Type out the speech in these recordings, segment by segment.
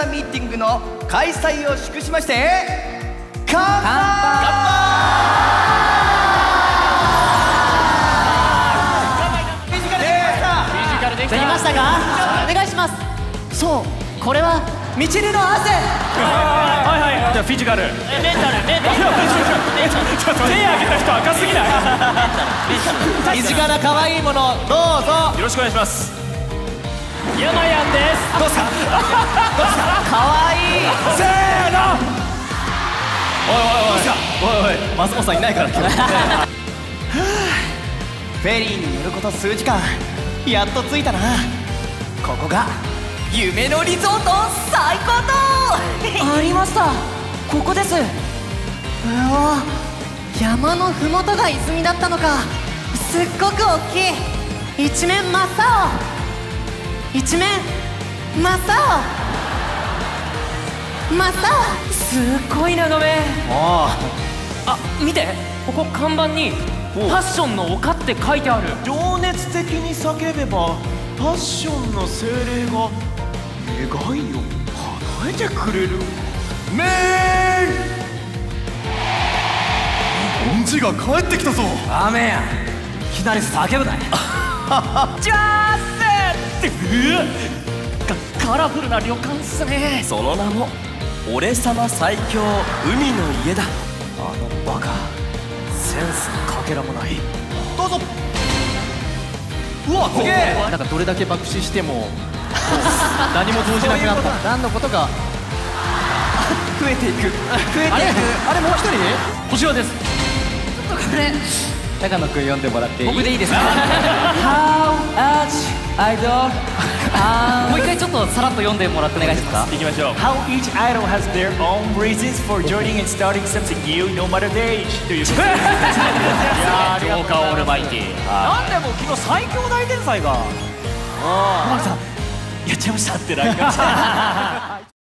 ナーミーティングの開催を祝しまして乾杯！できました！か？お願いします。そうこれはみちるの汗。はいはいじゃあフィジカル。メンタルメンタル。ちょっと手挙げた人赤すぎない？身近な可愛いものどうぞよろしくお願いしますヤマヤンです。どうした？どうした？可愛い。せーの！おいおいおい。おいおい。松本さんいないから今日。フェリーに乗ること数時間。やっと着いたな。ここが夢のリゾート最高島ありました。ここです。うわ。山のふもとが泉だったのか。すっごく大きい。一面真っ青一面真っ青真っ青すっごい眺め。ああ。見て。ここ看板に「パッションの丘」って書いてある。情熱的に叫べばパッションの精霊が願いを叶えてくれる。メイン。恩師が帰ってきたぞ。ダメやいきなり叫ぶなジャースってカカラフルな旅館っすね。その名も俺様最強海の家だ。あのバカセンスのかけらもない。どうぞ。うわすげえ。なんかどれだけ爆死しても何も動じなくなった。何のことか増えていく。増えていく。あれ？あれもう一人？星野です。これ。高野くん読んでもらっていい？僕でいいですか？How much idol もう一回ちょっとさらっと読んでもらってお願いしますか？いきましょう。How each idol has their own reasons for joining and starting something new no matter the age という。やージョーカーオールマイティなんでもう昨日最強大天才が。さんやっちゃいましたってなんか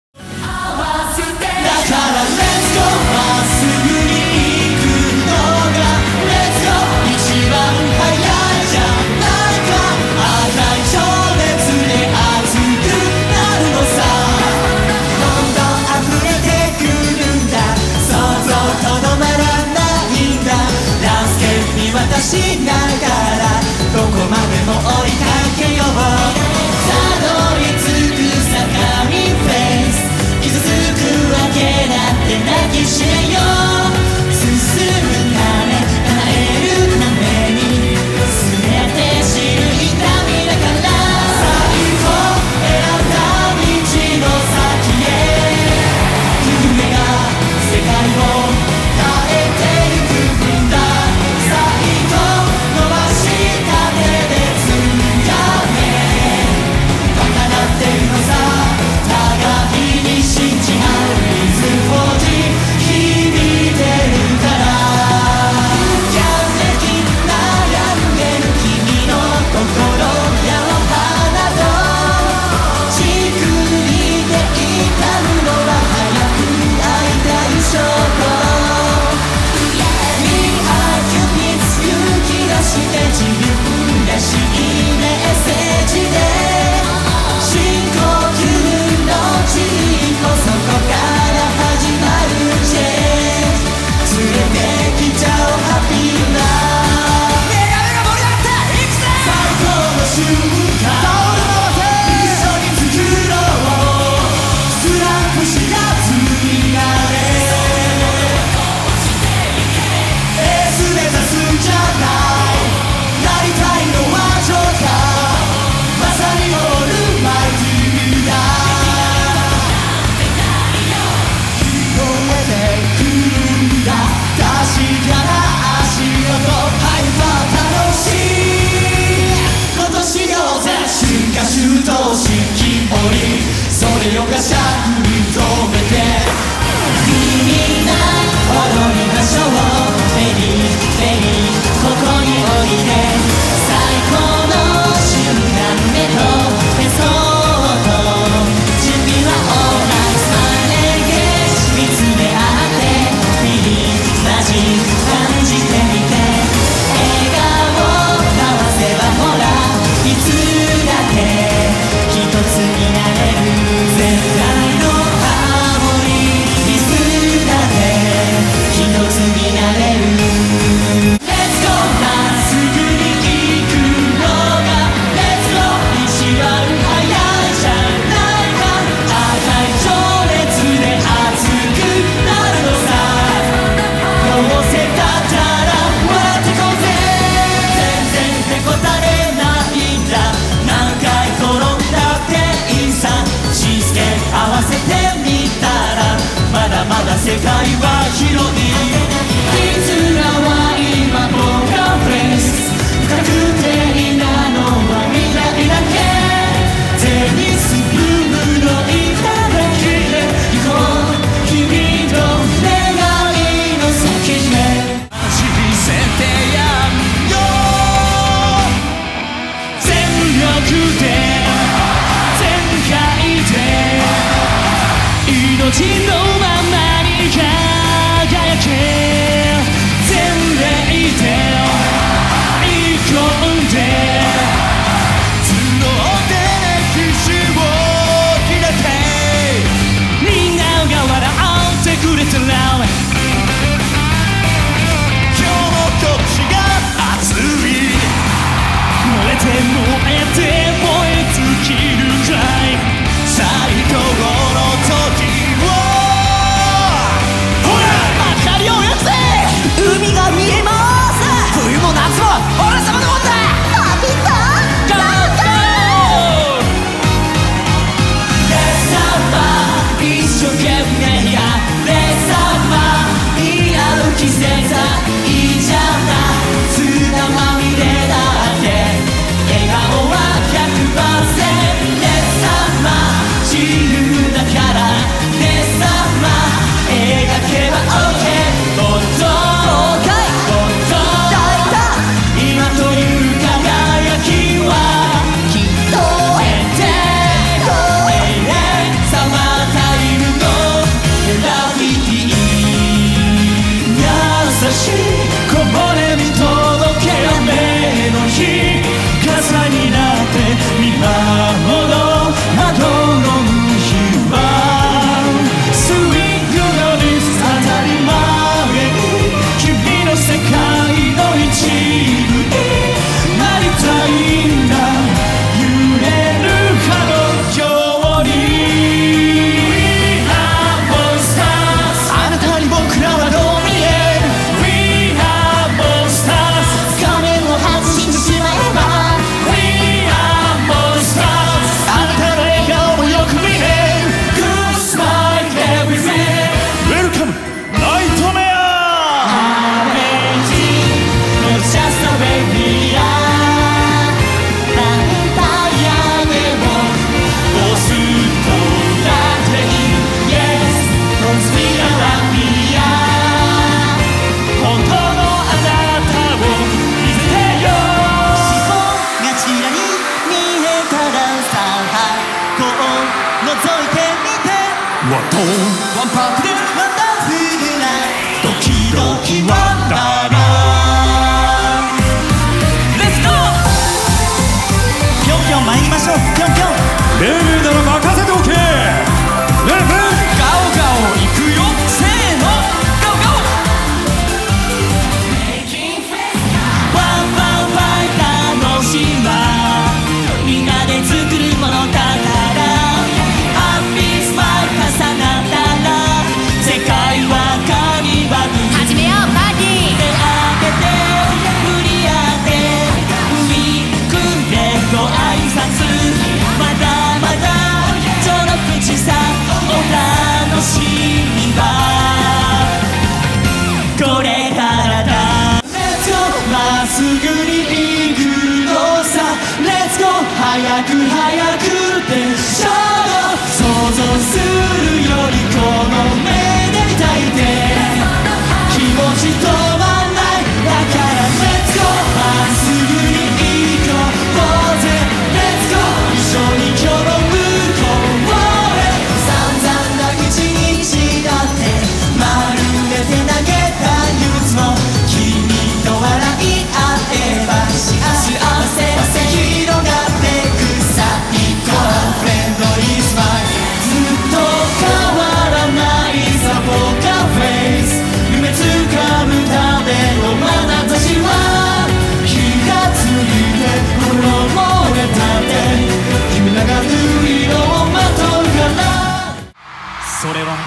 それは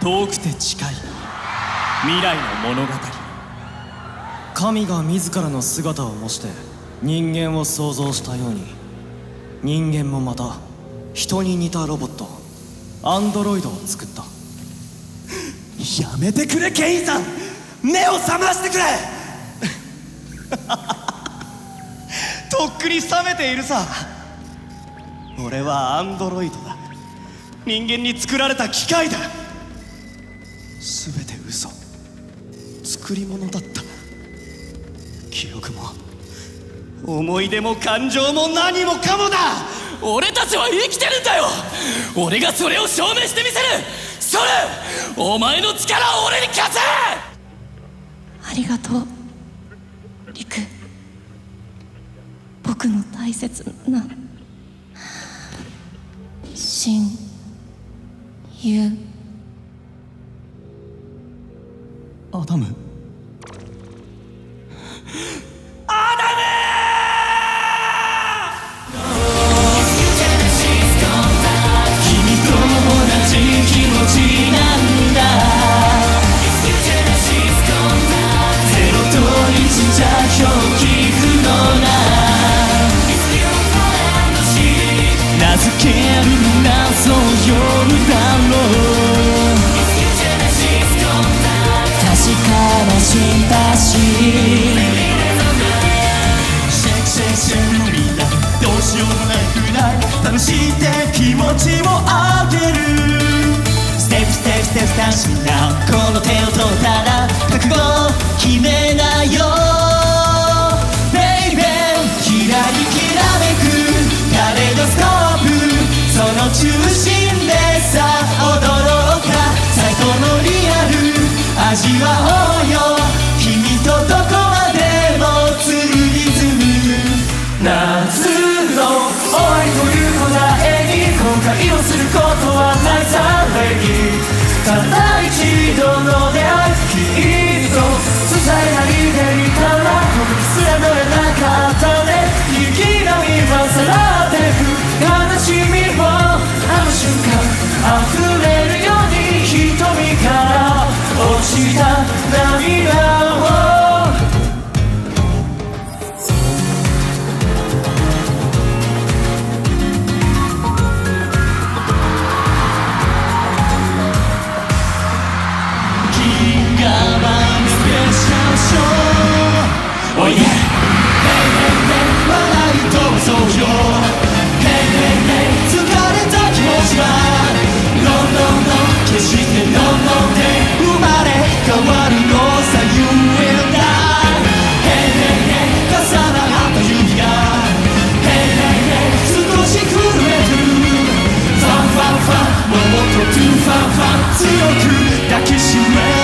遠くて近い未来の物語。神が自らの姿を模して人間を創造したように。人間もまた人に似たロボット。アンドロイドを作った。やめてくれケインさん。目を覚ましてくれ。とっくに覚めているさ。俺はアンドロイドだ。人間に作られた機械だ。全て嘘。作り物だった。記憶も思い出も感情も何もかもだ。俺たちは生きてるんだよ。俺がそれを証明してみせる。それ。お前の力を俺に貸せ。ありがとう。リク。僕の大切な。親友アダム。くらい。楽しいって気持ちを上げる。 step step step dancin'なこの手を取ったら覚悟決めなよ。 baby きらりきらめく。 kaleidoscope。その中心でさ踊ろうか。最高のリアル。味わおうよ。りという答えに後悔をすることはないさ礼儀ただ一度の出会いきっと些細なリレーから僕にすら乗れなかったね息の今さらってく悲しみもあの瞬間溢れるように瞳から落ちた強く抱きしめ